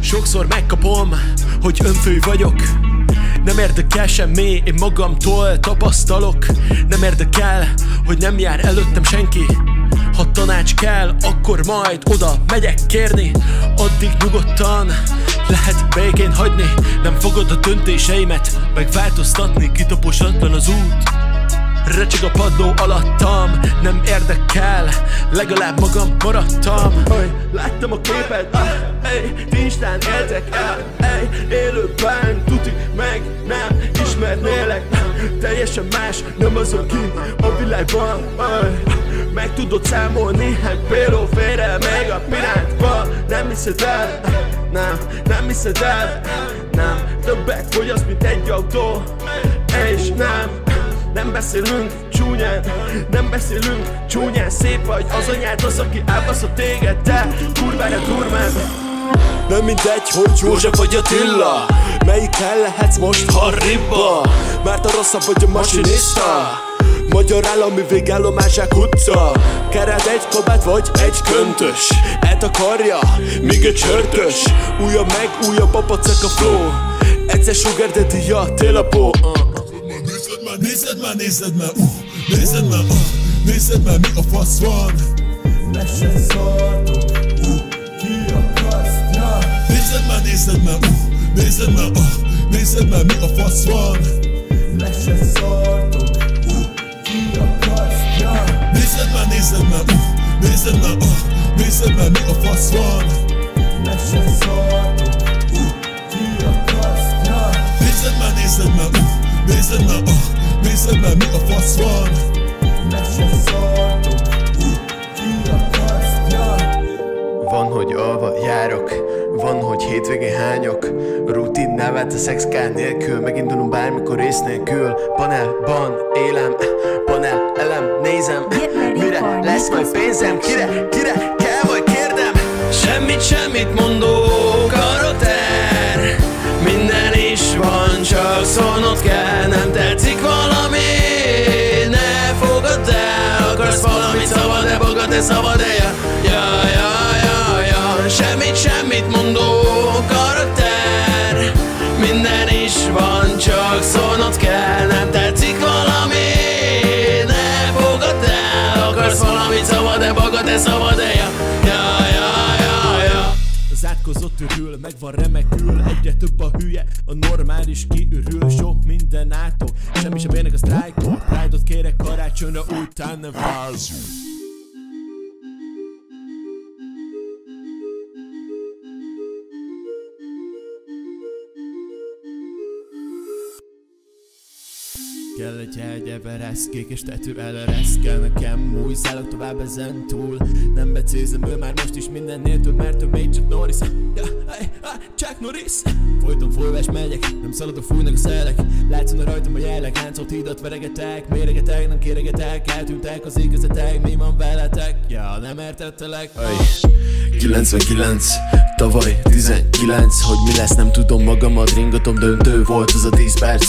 Sokszor megkapom, hogy önfő vagyok. Nem érdekel semmi, én magamtól tapasztalok. Nem érdekel, hogy nem jár előttem senki. Ha tanács kell, akkor majd oda megyek kérni. Addig nyugodtan lehet békén hagyni. Nem fogod a döntéseimet megváltoztatni Kitaposatlan az út Recseg a padló alattam Nem érdekel, legalább magam maradtam. Oly, Láttam a képed, ah, ey, Instán éltek el ey, Élőben, tuti meg nem ismernélek Teljesen más, nem az, aki a világban ey, Meg tudod számolni, hát péló félre Még a pirántban nem hiszed el Nem, nem hiszed el Nem, többet fogyaszt, mint egy autó És nem, nem beszélünk csúnyán, nem beszélünk csúnyán. Szép vagy az anyád az, aki elbaszott téged Te kurvára durván. Nem mindegy, hogy József vagy Attila Melyikkel lehetsz most harribba Mert a rosszabb vagy a masinista. Magyar állami végállomásák utca. Kered egy kabát vagy egy köntös. Eltakarja, míg egy csörtös Újabb meg újabb a pacek a flow. Egyszer sugar daddy a télapó uh. Már, nézed már, uh, nézed már, uh, nézed már, mi a fasz van Le se szartok, uh, ki akasztja Nézed már, nézed már, uh, nézed már, uh, nézed már, mi a fasz van Le se szartok, uh, ki akasztja Nézed már, nézed már, uh, nézed már, uh, nézed már, mi a fasz van Le se szartok, nézed már, mi a fasz van? Se szartok, Van, hogy alva járok, van, hogy hétvégén hányok. Rutin nevet a szexkár nélkül Megindulunk bármikor ész nélkül. Panelban élem, panel elem nézem. Mire lesz majd pénzem, kire, kire kell vagy kérdem? Semmit, semmit mondó az átkozott örül, megvan remekül Egyre több a hülye, a normális kiürül Sok minden átok, semmi sem érnek a sztrájkot Pride-ot kérek karácsonyra, után ne vázzunk Kell egy hegy Everest, kék és tető eleresz Kell nekem új szállok tovább ezen túl. Nem becézem ő már most is mindennél több Mert ő még csak Norris ja, hey, hey, Chuck Norris. Folyton folyvás megyek, nem szaladok, fújnak a szelek. Látszóna rajtam a jelek, láncolt hidat veregetek Méregetek, nem kéregetek, eltűntek az igazetek Mi van veletek? Ja, nem értettelek. Hey. 99, tavaly 19 Hogy mi lesz, nem tudom magamat ringatom Döntő volt az a 10 perc.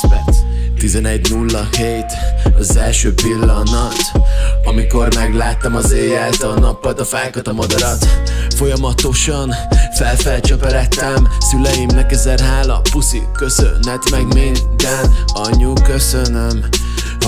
10 perc 11.07 az első pillanat Amikor megláttam az éjjelt, a nappad, a fákat, a madarat. Folyamatosan felfelcsöperedtem Szüleimnek ezer hála, puszi, köszönet meg minden Anyu, köszönöm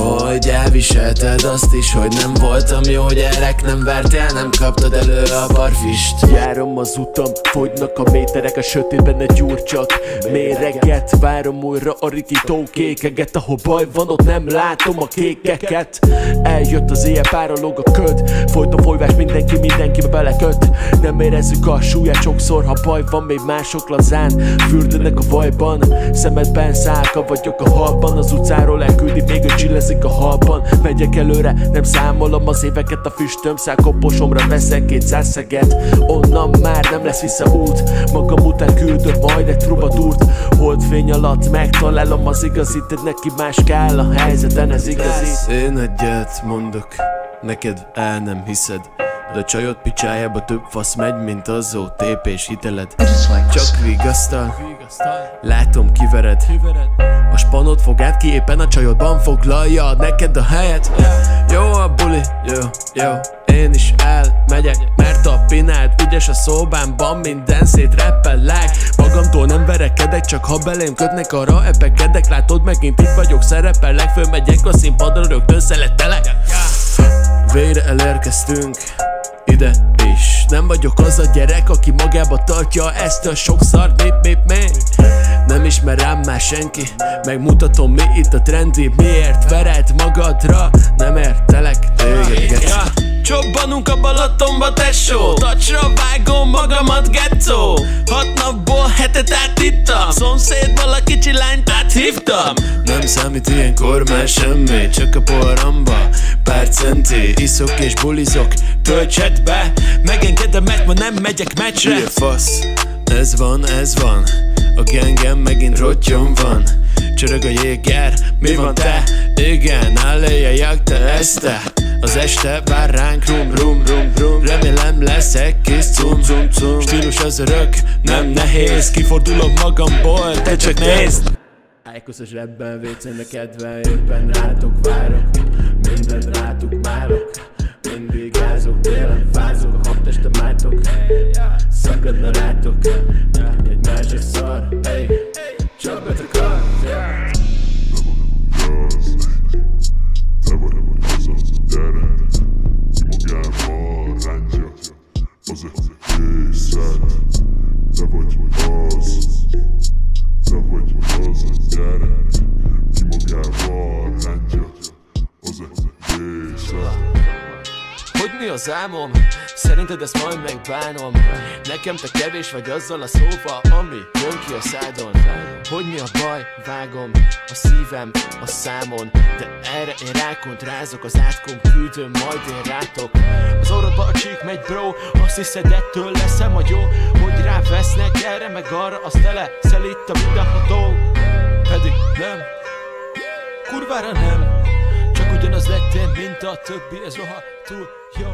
hogy elviselted azt is, hogy nem voltam jó gyerek Nem vertél, nem kaptad elő a barfist. Járom az utam, fogynak a méterek A sötétben egy gyúr csak méreget Várom újra a rikító kékeget Ahol baj van, ott nem látom a kékeket. Eljött az éjjel, párolog a köd Folyton folyvás, mindenki mindenkibe beleköt. Nem érezzük a súlyát sokszor, ha baj van Még mások lazán fürdőnek a vajban. Szemedben szálka vagyok a halban Az utcáról elküldi, még ő csillezik a halban. Megyek előre, nem számolom az éveket A füstöm koposomra veszek két szászeget Onnan már nem lesz vissza út. Magam után küldök majd egy trubadúrt Holdfény alatt megtalálom az igazit De neki más kell a helyzeten, ez igazi. Én egyet mondok, neked el nem hiszed. De a csajod picsájába több fasz megy, mint az OTP és hiteled. Csak vigasztal, látom kivered. A spanod fogát ki éppen a csajodban foglalja neked a helyet. Jó a buli, jó, jó, Én is elmegyek, mert a pinád ügyes a szobámban Minden szétreppellek. Magamtól nem verekedek, csak ha belém kötnek arra epekedek. Látod megint itt vagyok, szerepellek. Fölmegyek a színpadra, rögtön szeletelek. Végre elérkeztünk ide is. Nem vagyok az a gyerek, aki magába tartja ezt a sok szart. Mip, mip, mip Nem ismer rám már senki. Megmutatom mi itt a trendi. Miért vered magadra? Nem értelek. Téged. Csobbanunk a Balatonba tesó. Tacsra vágom magamat gettó Hat napból hetet átittam. Szomszédból a kicsi lányt áthívtam. Nem számít ilyenkor már semmi Csak a porramba pár centi Iszok és bulizok, töltsed be. Megengedem, mert ma nem megyek meccsre. Hülye fasz, ez van, ez van. A gengem megint rottyon van. Csörög a jéger, mi van te? Igen, állejjel te este az este vár ránk rum rum cum cum Stílus az örök, nem nehéz. Kifordulok magamból, te csak nézd. Ájkoszos ebben vécénbe kedve Éppen rátok várok. Minden rátok márok Mindig ázok, télen fázok. A habtestem álltok Szakadna rátok. Egy másik szar hey. Mi az álmom? Szerinted ezt majd megbánom Nekem te kevés vagy azzal a szóval Ami jön ki a szádon Hogy mi a baj? Vágom a szívem a számon De erre én rákontrázok Az átkom küldöm, majd én rátok Az orrodba a csík megy bro Azt hiszed ettől leszem a jó Hogy rávesznek erre meg arra Az tele szelít a mindenható Pedig nem Kurvára nem Sekte minta të bjezoha tu jo.